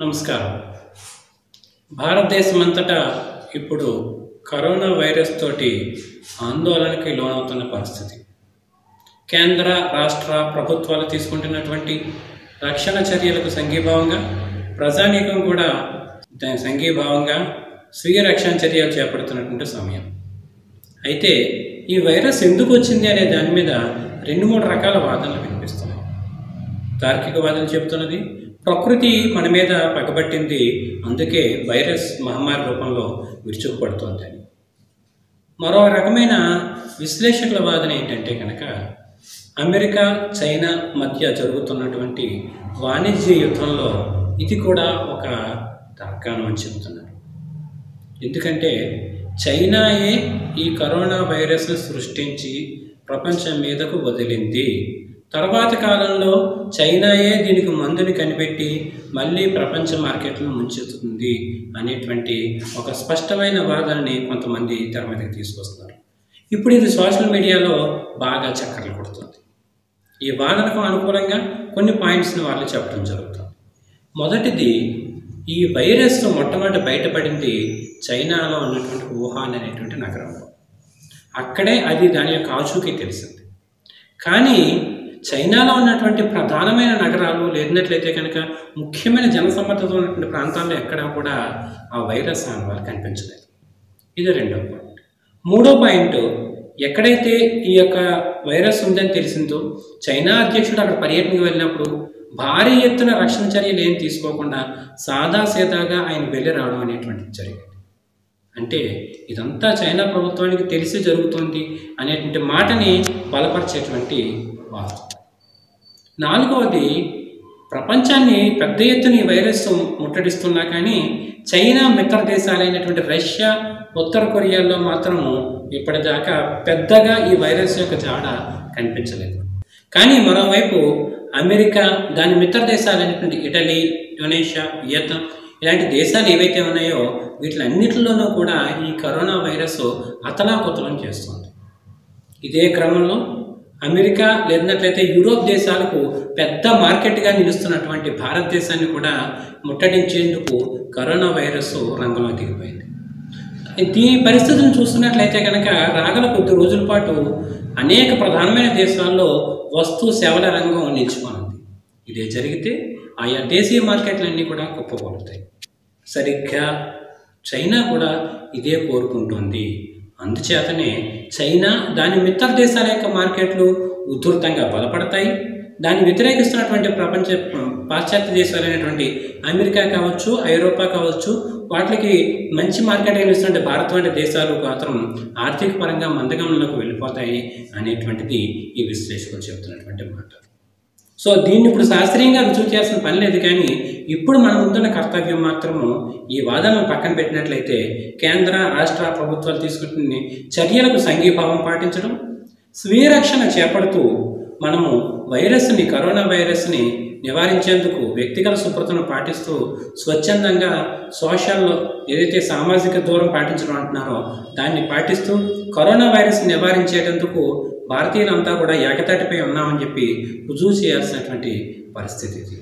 నమస్కారం. భారతదేశం అంతటా ఇప్పుడు కరోనా వైరస్ తోటి ఆందోళనకి లోనవుతున్న పరిస్థితి. కేంద్ర రాష్ట్ర ప్రభుత్వాలు తీసుకుంటున్నటువంటి రక్షణ చర్యలకు సంఘీభావంగా ప్రజానీకం కూడా దాని సంఘీభావంగా స్వీయ రక్షణ చర్యలు చేపడుతున్నటువంటి సమయం. అయితే ఈ వైరస్ ఎందుకు వచ్చింది అనే దాని మీద రెండు మూడు రకాల వాదనలు వినిపిస్తున్నాయి. తార్కికవాదులు చెబుతున్నది ప్రకృతి మన మీద పగబట్టింది అందుకే వైరస్ మహమ్మారి రూపంలో విరుచుకుపడుతోంది. మరో రకమైన విశ్లేషకుల వాదన ఏంటంటే కనుక అమెరికా చైనా మధ్య జరుగుతున్నటువంటి వాణిజ్య యుద్ధంలో ఇది కూడా ఒక తర్కానం అని చెబుతున్నారు. ఎందుకంటే చైనాయే ఈ కరోనా వైరస్ను సృష్టించి ప్రపంచం మీదకు వదిలింది. తర్వాత కాలంలో చైనాయే దీనికి మందుని కనిపెట్టి మళ్ళీ ప్రపంచ మార్కెట్లో ముంచెత్తుతుంది అనేటువంటి ఒక స్పష్టమైన వాదనని కొంతమంది తెర మీదకి తీసుకొస్తున్నారు. ఇప్పుడు ఇది సోషల్ మీడియాలో బాగా చక్కర్లు కొడుతుంది. ఈ వాదనకు అనుకూలంగా కొన్ని పాయింట్స్ని వాళ్ళు చెప్పడం జరుగుతుంది. మొదటిది ఈ వైరస్ మొట్టమొదటి బయటపడింది చైనాలో ఉన్నటువంటి వుహాన్ అనేటువంటి నగరంలో. అక్కడే అది దాని యొక్క ఆచూకీ తెలిసింది. కానీ చైనాలో ఉన్నటువంటి ప్రధానమైన నగరాలు లేనట్లయితే కనుక ముఖ్యమైన జనసమ్మతతో ఉన్నటువంటి ప్రాంతాల్లో ఎక్కడా కూడా ఆ వైరస్ ఆనవాళ్ళు కనిపించలేదు. ఇది రెండో పాయింట్. మూడో పాయింట్ ఎక్కడైతే ఈ యొక్క వైరస్ ఉందని తెలిసిందో చైనా అధ్యక్షుడు అక్కడ పర్యటనకు వెళ్ళినప్పుడు భారీ ఎత్తున రక్షణ చర్యలు ఏం తీసుకోకుండా సాదా సీదాగా ఆయన వెళ్ళి రావడం అనేటువంటిది జరిగింది. అంటే ఇదంతా చైనా ప్రభుత్వానికి తెలిసి జరుగుతుంది అనేటువంటి మాటని బలపరిచేటువంటి వాస్తవం నాలుగవది ప్రపంచాన్ని పెద్ద ఎత్తున ఈ వైరస్ ముట్టడిస్తున్నా కానీ చైనా మిత్ర దేశాలైనటువంటి రష్యా ఉత్తర కొరియాలో మాత్రము ఇప్పటిదాకా పెద్దగా ఈ వైరస్ యొక్క జాడ కనిపించలేదు. కానీ మరోవైపు అమెరికా దాని మిత్ర దేశాలైనటువంటి ఇటలీ ఇండోనేషియా వియత్నాం ఇలాంటి దేశాలు ఏవైతే ఉన్నాయో వీటిలన్నిటిలోనూ కూడా ఈ కరోనా వైరస్ అతలాకుతలం చేస్తుంది. ఇదే క్రమంలో అమెరికా లేదన్నట్లయితే యూరోప్ దేశాలకు పెద్ద మార్కెట్గా నిలుస్తున్నటువంటి భారతదేశాన్ని కూడా ముట్టడించేందుకు కరోనా వైరస్ రంగంలో దిగిపోయింది. దీని పరిస్థితిని చూస్తున్నట్లయితే కనుక రాగల కొద్ది రోజుల పాటు అనేక ప్రధానమైన దేశాల్లో వస్తు సేవల రంగం నిలిచిపోనుంది ఇదే జరిగితే ఆయా దేశీయ మార్కెట్లన్నీ కూడా కుప్పకూడతాయి సరిగ్గా చైనా కూడా ఇదే కోరుకుంటుంది. అందుచేతనే చైనా దాని మిత్ర దేశాల యొక్క మార్కెట్లు ఉధృతంగా బలపడతాయి. దాన్ని వ్యతిరేకిస్తున్నటువంటి ప్రపంచ పాశ్చాత్య దేశాలైనటువంటి అమెరికా కావచ్చు ఐరోపా కావచ్చు వాటికి మంచి మార్కెట్ ఇస్తున్న భారత్ వంటి దేశాలు మాత్రం ఆర్థిక పరంగా మందగమనంలోకి వెళ్ళిపోతాయి అనేటువంటిది ఈ విశ్లేషకులు చెబుతున్నటువంటి మాట. సో దీన్ని ఇప్పుడు శాస్త్రీయంగా రుజువు చేయాల్సిన పని లేదు కానీ ఇప్పుడు మన ముందున్న కర్తవ్యం మాత్రము ఈ వాదనను పక్కన పెట్టినట్లయితే కేంద్ర రాష్ట్ర ప్రభుత్వాలు తీసుకుంటున్న చర్యలకు సంఘీభావం పాటించడం స్వీయ రక్షణ చేపడుతూ మనము వైరస్ని కరోనా వైరస్ని నివారించేందుకు వ్యక్తిగత శుభ్రతను పాటిస్తూ స్వచ్ఛందంగా సోషల్ ఏదైతే సామాజిక దూరం పాటించడం అంటున్నారో దాన్ని పాటిస్తూ కరోనా వైరస్ నివారించేటందుకు భారతీయులంతా కూడా ఏకతాటిపై ఉన్నామని చెప్పి రుజువు చేయాల్సినటువంటి పరిస్థితి ఇది.